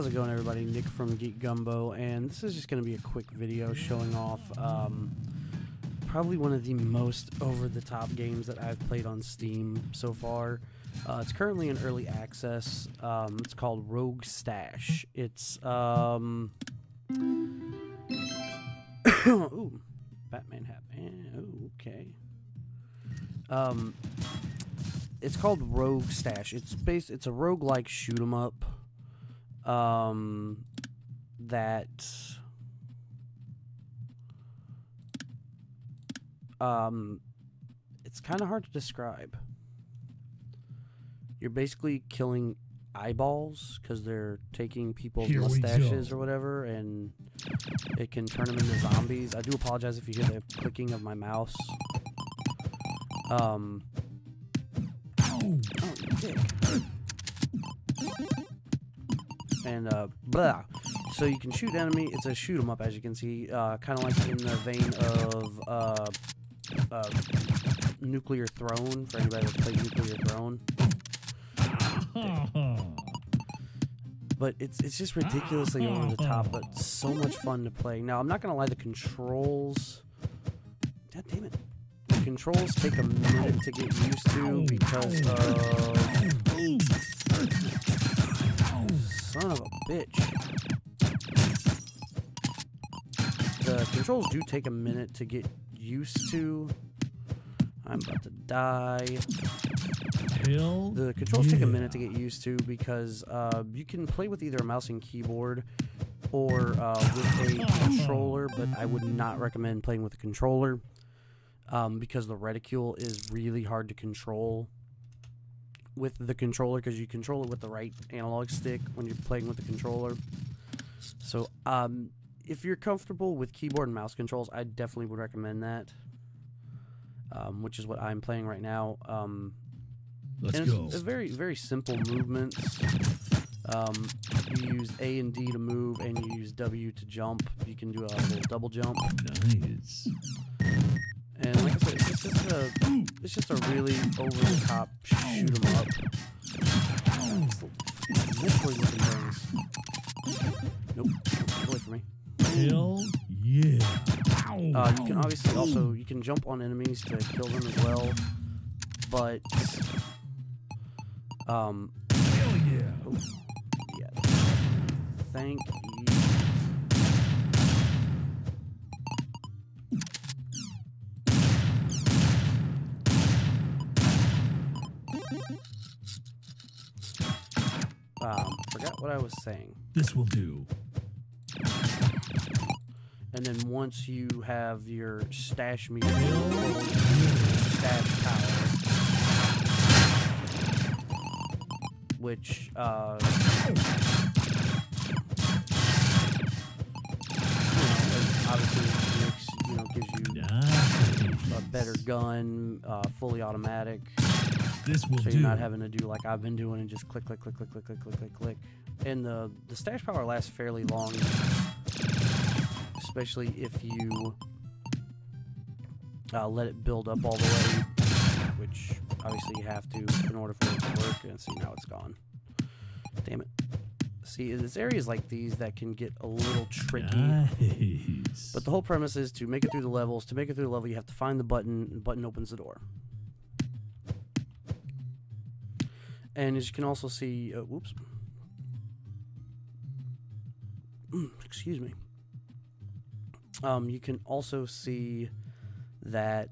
How's it going, everybody? Nick from Geek Gumbo, and this is just going to be a quick video showing off um, probably one of the most over-the-top games that I've played on Steam so far. Uh, it's currently in early access. Um, it's called Rogue Stache. It's um, ooh, Batman hat. Ooh, okay. Um, it's called Rogue Stache. It's based. It's a rogue-like shoot 'em up. Um, that um, it's kind of hard to describe. You're basically killing eyeballs because they're taking people's Here mustaches or whatever, and it can turn them into zombies. I do apologize if you hear the clicking of my mouse. Um, Ow. oh. And uh, blah. So you can shoot enemy. It's a shoot 'em up, as you can see, uh, kind of like in the vein of uh, uh, Nuclear Throne. For anybody that's played Nuclear Throne, but it's it's just ridiculously over the top, but so much fun to play. Now I'm not gonna lie, the controls. God damn it. The controls take a minute to get used to because of son of a bitch. The controls do take a minute to get used to. I'm about to die. Hell The controls take a minute to get used to because uh, you can play with either a mouse and keyboard or uh, with a controller, but I would not recommend playing with a controller um, because the reticule is really hard to control with the controller because you control it with the right analog stick when you're playing with the controller. So, um, if you're comfortable with keyboard and mouse controls, I definitely would recommend that. Um, which is what I'm playing right now. Um, Let's and go. It's a very, very simple movements. Um, you use A and D to move, and you use W to jump. You can do a little double jump. Nice. And like I said, it's just a, it's just a really over the top shoot 'em up. Literally looking things. Nope, get away from me. Hell yeah. Uh, you can obviously also you can jump on enemies to kill them as well, but um, Hell yeah. Oh, yeah. Thank you. Um, forgot what I was saying. This will do. And then once you have your stash meter, Hell stash power, which uh, you know, obviously makes you know gives you a better gun, uh, fully automatic, This will so you're not having to do like I've been doing and just click, click, click, click, click, click, click, click, click. And the the stash power lasts fairly long, especially if you uh, let it build up all the way, which obviously you have to in order for it to work. And see now it's gone. Damn it. See, it's areas like these that can get a little tricky. Nice. But the whole premise is to make it through the levels. To make it through the level, you have to find the button. and The button opens the door. And as you can also see, uh, whoops. Mm, Excuse me. Um, you can also see that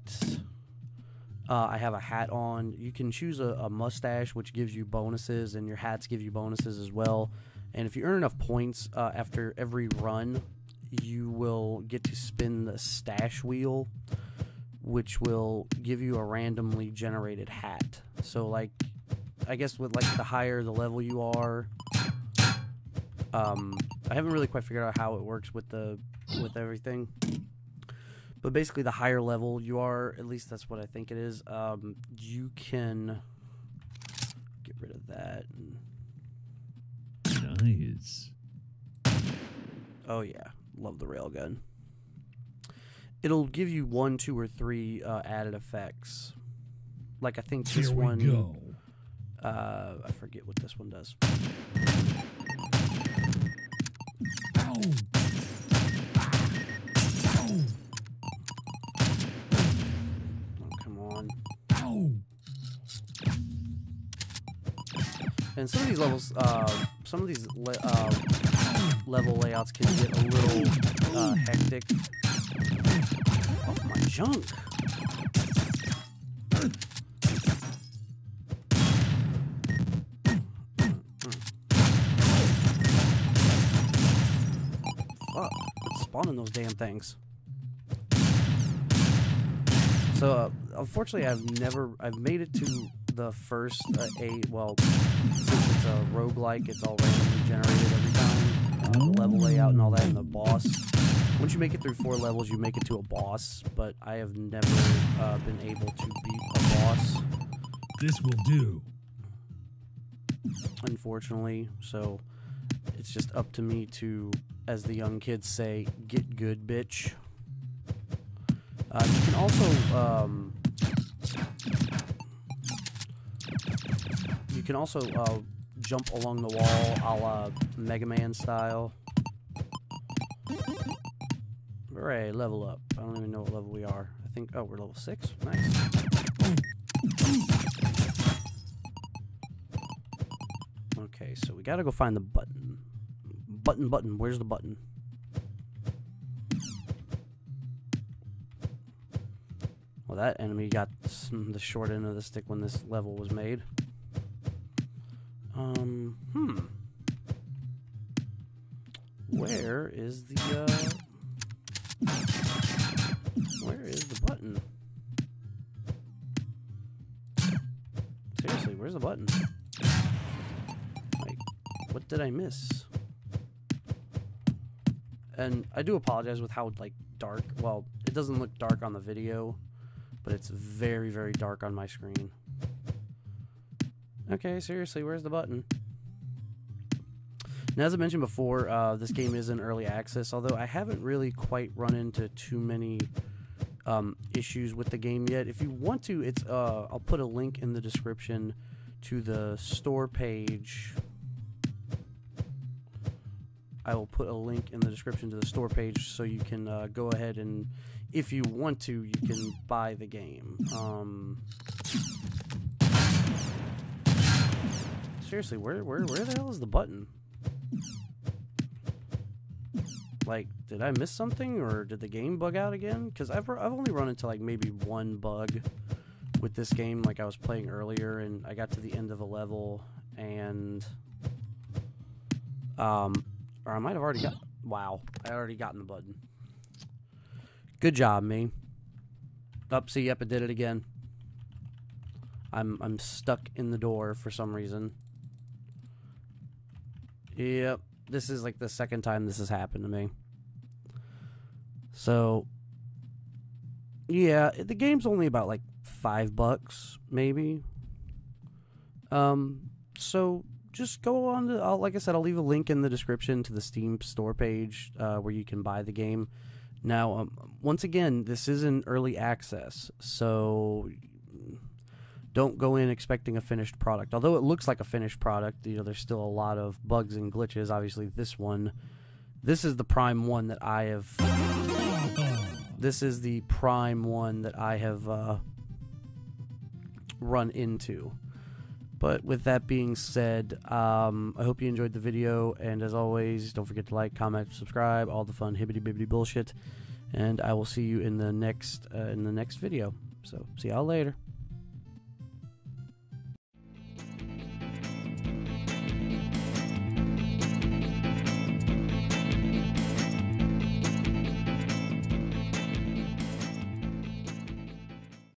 uh, I have a hat on. You can choose a, a mustache, which gives you bonuses, and your hats give you bonuses as well. And if you earn enough points uh, after every run, you will get to spin the stash wheel, which will give you a randomly generated hat. So, like, I guess with like the higher the level you are, um, I haven't really quite figured out how it works with the with everything. But basically, the higher level you are, at least that's what I think it is. Um, you can get rid of that. Nice. Oh yeah, love the railgun. It'll give you one, two, or three uh, added effects. Like I think this Here we one. go. Uh, I forget what this one does. Oh, come on. And some of these levels, uh, some of these le- uh, level layouts can get a little uh, hectic. Oh, my junk. Fuck, spawning those damn things. So, uh, unfortunately, I've never, I've made it to the first uh, eight. Well, since it's a roguelike, it's all randomly generated every time. Uh, the level layout and all that, and the boss. Once you make it through four levels, you make it to a boss. But I have never uh, been able to beat a boss, This will do. unfortunately. So it's just up to me to, as the young kids say, get good, bitch. Uh, you can also um, you can also uh, jump along the wall, a la Mega Man style. Hooray! Level up. I don't even know what level we are. I think. Oh, we're level six. Nice. Okay, so we gotta go find the button. Button, button. Where's the button? Well, that enemy got the short end of the stick when this level was made. Um, hmm. Where is the, uh... Where is the button? Seriously, where's the button? Like, what did I miss? And I do apologize with how, like, dark... Well, it doesn't look dark on the video, but it's very, very dark on my screen. Okay, seriously, where's the button? And as I mentioned before, uh, this game is in early access, although I haven't really quite run into too many um, issues with the game yet. If you want to, it's uh, I'll put a link in the description to the store page. I will put a link in the description to the store page so you can uh, go ahead and, if you want to, you can buy the game. Um, seriously, where where where the hell is the button? Like, did I miss something, or did the game bug out again? Because I've I've only run into like maybe one bug with this game. Like I was playing earlier, and I got to the end of a level, and um, or I might have already got. Wow, I already gotten the button. Good job, me. Up, see, yep, I did it again. I'm I'm stuck in the door for some reason. Yep, this is like the second time this has happened to me. So, yeah, the game's only about like five bucks, maybe. Um, so just go on to, I'll, like I said, I'll leave a link in the description to the Steam store page uh, where you can buy the game. Now, um, once again, this is in early access, so don't go in expecting a finished product. Although it looks like a finished product, you know, there's still a lot of bugs and glitches. Obviously, this one, this is the prime one that I have. This is the prime one that I have uh, run into. But with that being said, um, I hope you enjoyed the video. And as always, don't forget to like, comment, subscribe, all the fun hibbity bibbity bullshit. And I will see you in the next uh, in the next video. So see y'all later.